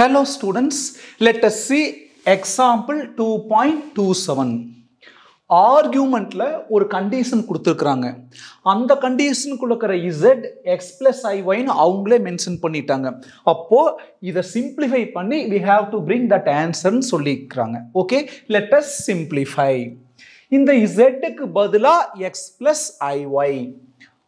Hello students, let us see example 2.27. ஆர்கியூமெண்ட்டில் ஒரு condition கொடுத்துருக்குறாங்க. அந்த கண்டிஷனுக்குள்ள இருக்கிற இசட் எக்ஸ் பிளஸ் ஐஒய்னு அவங்களே மென்ஷன் பண்ணிட்டாங்க. அப்போது இதை சிம்பிளிஃபை பண்ணி we have to bring that ஆன்சர்னு சொல்லியிருக்கிறாங்க. ஓகே லெட் அஸ் சிம்பிளிஃபை இந்த இசட்டுக்கு பதிலாக x plus i y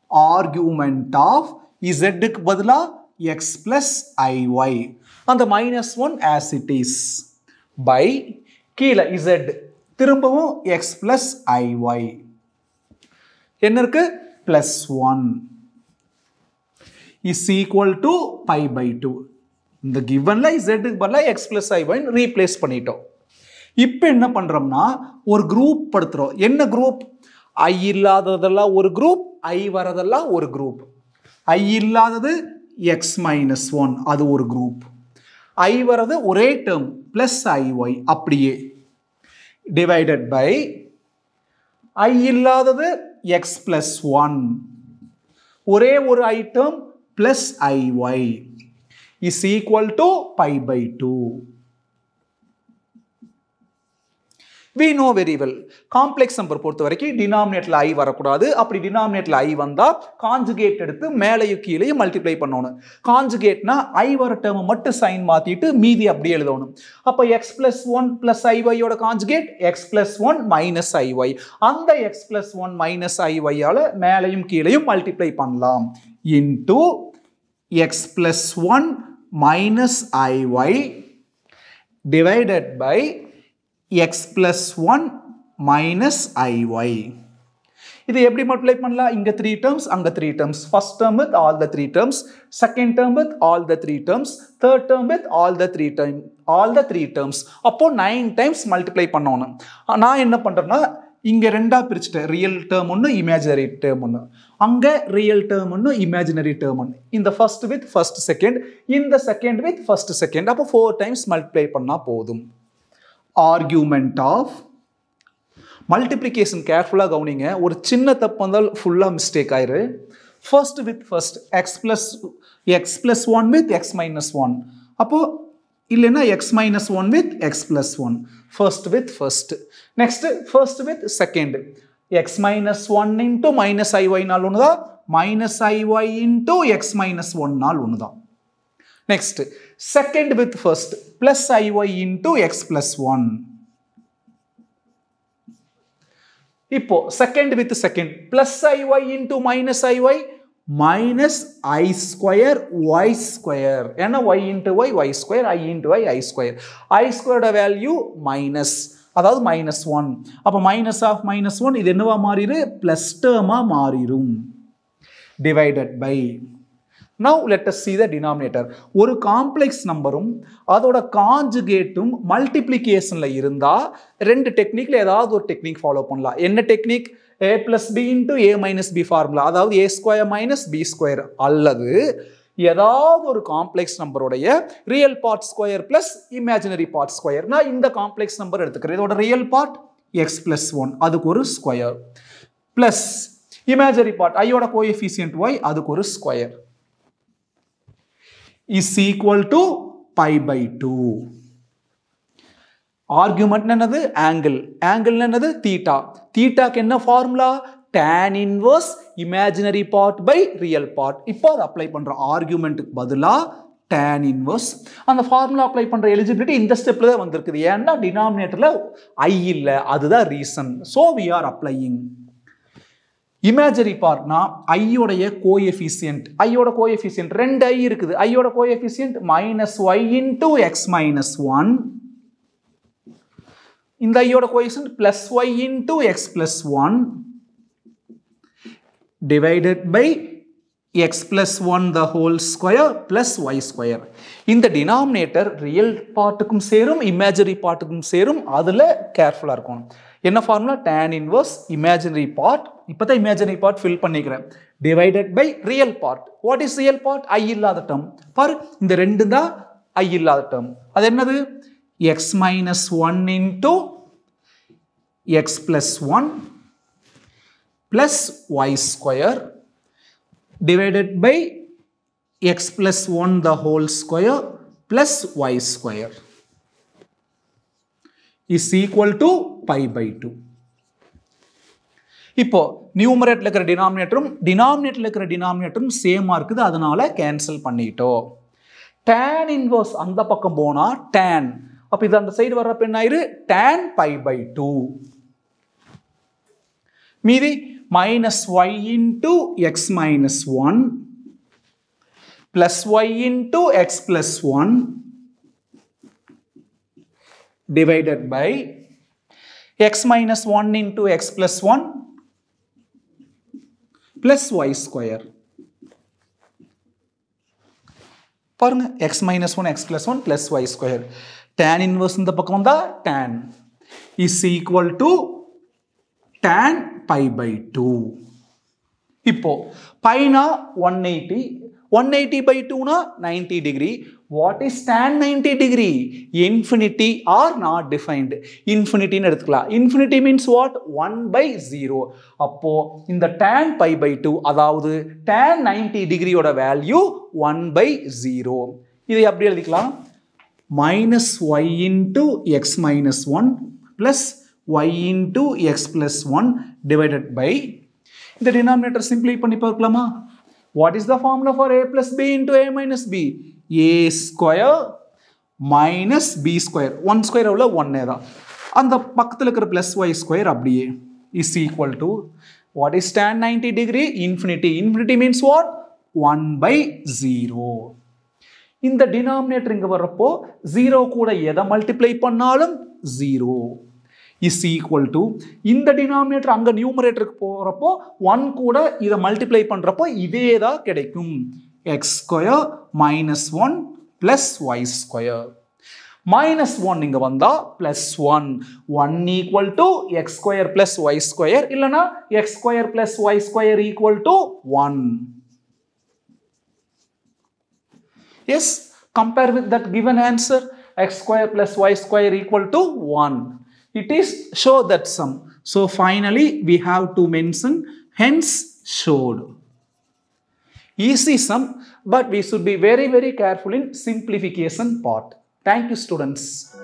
argument of இசட்டுக்கு பதிலாக எக்ஸ் பிளஸ் ஐஒய் அந்த minus one as it is by கீழே இசட் திரும்பவும் எக்ஸ் பிளஸ் ஐஒய் என்ன இருக்கு? Plus one is equal to pi by two இந்த கிவன்ல இசட்டுக்கு பதிலாக எக்ஸ் பிளஸ் ஐஒய் ரீப்ளேஸ் பண்ணிட்டோம். இப்போ என்ன பண்ணுறோம்னா ஒரு குரூப் படுத்துகிறோம் என்ன குரூப் ஐ இல்லாததெல்லாம் ஒரு குரூப் ஐ வரதெல்லாம் ஒரு குரூப் ஐ இல்லாதது எக்ஸ் மைனஸ் ஒன் அது ஒரு குரூப் ஐ வரது ஒரே டேர்ம் ப்ளஸ் ஐ ஒய் அப்படியே. டிவைடட் பை ஐ இல்லாதது எக்ஸ் ப்ளஸ் ஒன் ஒரே ஒரு i term plus i y is equal to pi by two we know very well complex number பொறுத்த வரைக்கும் டினாமினேட்டில் ஐ வரக்கூடாது. அப்படி டினாமினேட்டில் ஐ வந்தால் காஞ்சுகேட் எடுத்து மேலேயும் கீழேயும் மல்டிப்ளை பண்ணணும். காஞ்சுகேட்னா ஐ வர டேர்ம் மட்டும் சைன் மாற்றிட்டு மீதி அப்படியே எழுதணும். அப்போ X plus one plus ஐஒய்யோட conjugate x plus one minus i y அந்த எக்ஸ் பிளஸ் ஒன் மைனஸ் ஐஒய்யால் மேலேயும் கீழேயும் மல்டிப்ளை பண்ணலாம். Into x plus one minus i y divided by x plus 1 minus iy. இது எப்படி மல்டிப்ளை பண்ணலாம்? இங்க த்ரீ டேர்ம்ஸ் அங்க three terms first term with all the three terms second term with all the three terms third term with all the three time all the three terms அப்போ nine times multiply பண்ணணும். நான் என்ன பண்ணுறேன்னா இங்கே ரெண்டாக பிரிச்சுட்டேன். Real term ஒன்று imaginary term ஒன்று அங்கே ரியல் டேர்ம் ஒன்று இமேஜினரி டேர்ம் ஒன்று இந்த ஃபர்ஸ்ட் வித் ஃபர்ஸ்ட் செகண்ட் இந்த செகண்ட் வித் ஃபர்ஸ்ட் செகண்ட் அப்போ ஃபோர் டைம்ஸ் மல்டிப்ளை பண்ணால் போதும். ஆர்கியூமெண்ட் ஆஃப் மல்டிப்ளிகேஷன் கேர்ஃபுல்லாக கவனிங்க. ஒரு சின்ன தப்பு வந்தால் ஃபுல்லாக மிஸ்டேக் ஆயிரு. First with first x plus x plus one with x minus one அப்போது இல்லைன்னா x minus one with x plus one first with first next first with second x minus one into minus i y நாள் ஒன்று தான் minus i y into x minus one நாள் ஒன்று தான் next second with first plus i y into x plus one இப்போ second with second plus i y into minus i y minus i square y square ஏன்னா y into y y square i into y i square ஐ ஸ்கொயரோட value minus அதாவது minus one அப்போ minus of minus one இது என்னவா மாறிடு plus டேர்மாக மாறிடும் divided by now let us see the denominator ஒரு காம்ப்ளெக்ஸ் நம்பரும் அதோட காஞ்சுகேட்டும் மல்டிப்ளிகேஷனில் இருந்தால் ரெண்டு டெக்னிக்கில் ஏதாவது ஒரு டெக்னிக் ஃபாலோ பண்ணலாம். என்ன technique A plus B into A minus B formula அதாவது A square minus B square அல்லது ஏதாவது ஒரு complex நம்பருடைய real part square plus imaginary part square நான் இந்த காம்ப்ளெக்ஸ் நம்பர் எடுத்துக்கிறேன். இதோட real part X plus one அதுக்கு ஒரு ஸ்கொயர் பிளஸ் இமேஜினரி பார்ட் ஐயோட கோஎஃபிசியன்ட் ஒய் அதுக்கு ஒரு square is equal to pi by two argument என்னது? ஆங்கிள் ஆங்கிள் என்னது? தீட்டா தீட்டாக்கு என்ன formula tan inverse imaginary part by real part இப்போ அதை அப்ளை பண்ணுற ஆர்குமெண்ட்டுக்கு பதிலாக டேன் இன்வர்ஸ் அந்த ஃபார்முலா அப்ளை பண்ணுற எலிஜிபிலிட்டி இந்த ஸ்டெப்பில் தான் வந்திருக்குது. ஏன்னா டினாமினேட்டரில் ஐ இல்லை. அதுதான் reason so we are applying imaginary பார்ட்னா ஐயோடைய கோஎஃபிஷியன்ட் ஐயோட கோஎஃபிஷியன்ட் ரெண்டு ஐ இருக்குது. ஐயோட coefficient minus Y into X minus one இந்த ஐயோட coefficient plus y into x plus one divided by x plus one the whole square plus y square இந்த denominator real பார்ட்டுக்கும் சேரும் இமேஜரி பார்ட்டுக்கும் சேரும். அதில் கேர்ஃபுல்லாக இருக்கணும். என்ன formula tan inverse imaginary part இப்போ தான் இமேஜினரி பார்ட் ஃபில் பண்ணிக்கிறேன். Divided by real part what is real part i இல்லாத டேர்ம் பாரு இந்த ரெண்டு தான் ஐ இல்லாத டேர்ம் அது என்னது? X minus one into x plus one plus y square divided by x plus one the whole square plus y square is equal to pi by two இப்போ நியூமரேட்டில் இருக்கிற டினாமினேட்டரும் டினாமினேட்டில் இருக்கிற டினாமினேட்டரும் சேமாக இருக்குது. அதனால கேன்சல் பண்ணிட்டோம். டேன் இன்வர்ஸ் அந்த பக்கம் போனால் டேன் அப்போ இது அந்த சைடு வர்றப்ப என்ன ஆயிரு? டேன் பை பை டூ மீதி minus y into x minus one plus y into x plus one divided by x minus 1 into x plus 1 plus y square. பாருங்க x minus 1 x plus 1 plus y square. tan inverse இந்த பக்கம் வந்தா tan is equal to tan pi by 2. இப்போ pi நா 180 180 by 2 நா 90 degree what is tan ninety degree infinity or not defined இன்ஃபினிட்டின்னு எடுத்துக்கலாம் infinity means what one by zero அப்போது இந்த tan pi by two அதாவது டேன் நைன்டி டிகிரியோட value one by zero இதை அப்படி எழுதிக்கலாம் minus y into x minus one plus y into x plus one divided by இந்த denominator சிம்பிளை பண்ணி பார்க்கலாமா what is the formula for a plus b into a minus b a square minus B square one square எவ்வளோ one தான் அந்த பக்கத்தில் இருக்கிற plus Y square அப்படியே is equal to what is stand ninety degree infinity infinity means what one by zero இந்த denominator இங்கே வர்றப்போ zero கூட எதை மல்டிப்ளை பண்ணாலும் ஜீரோ இஸ் ஈக்குவல் டு இந்த டினாமினேட்டர் அங்கே நியூமரேட்டருக்கு போகிறப்போ ஒன் கூட இதை மல்டிப்ளை பண்ணுறப்போ இதே தான் கிடைக்கும். X square minus one plus Y square minus one இங்கே வந்தால் plus one one equal to X square plus Y square இல்லைனா X square plus Y square equal to one yes compare with that given answer X square plus Y square equal to one It is show that sum. So finally we have to mention hence showed. Easy sum but we should be very very careful in simplification part. Thank you students.